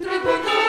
Tribunal.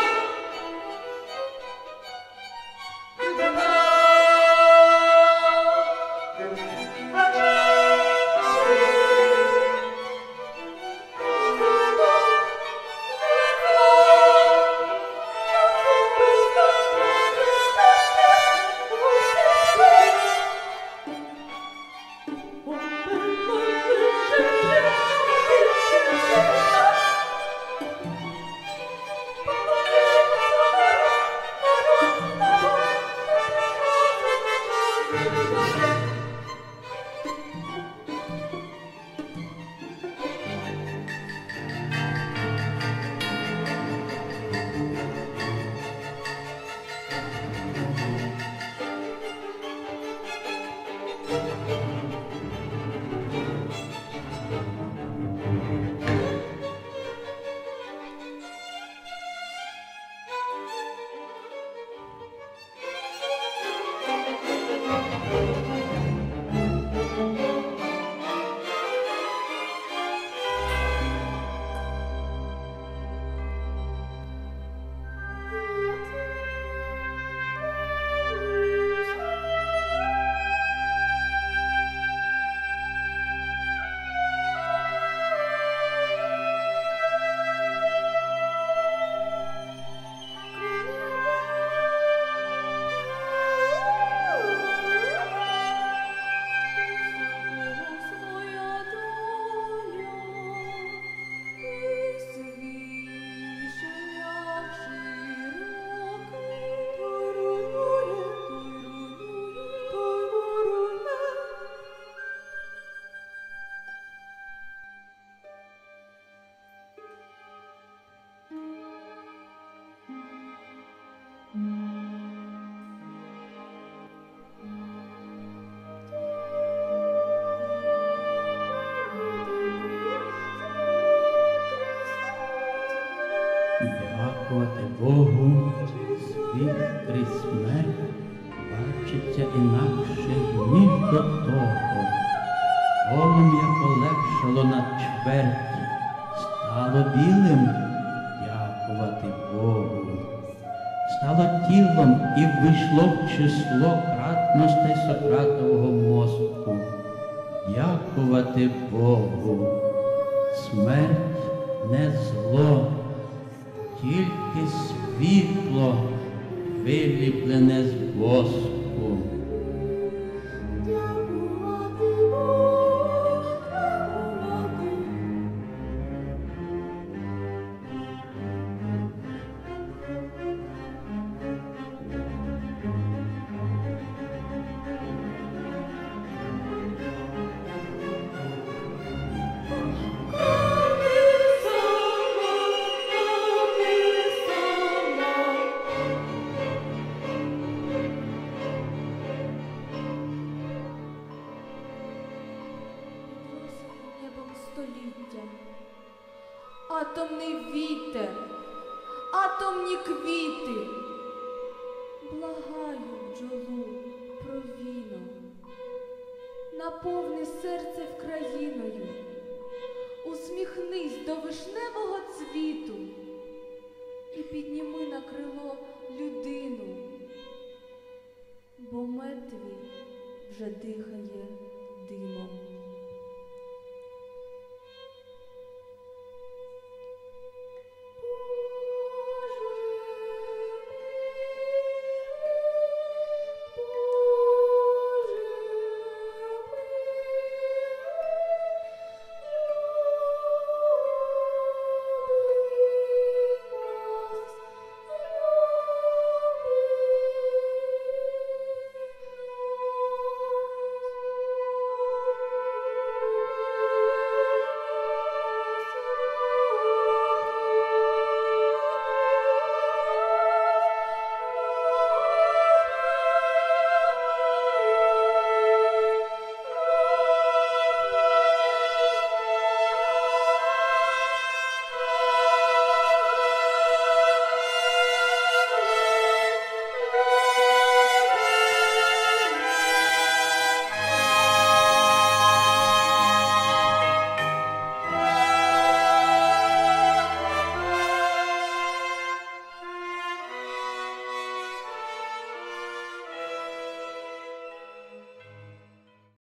Богу, світ крізь смерть бачиться інакше, ніж до того. Полум'я полегшало на чверть, стало білим, дякувати Богу. Стало тілом і вийшло в число кратностей Сократового мозку. Дякувати Богу. Смерть не зло тільки світло виліплене з воску. Століття. Атомний вітер, атомні квіти. Благаю бджолу про віно, наповни серце вкраїною, усміхнись до вишневого цвіту і підніми на крило людину, бо мед твій вже дихає димом.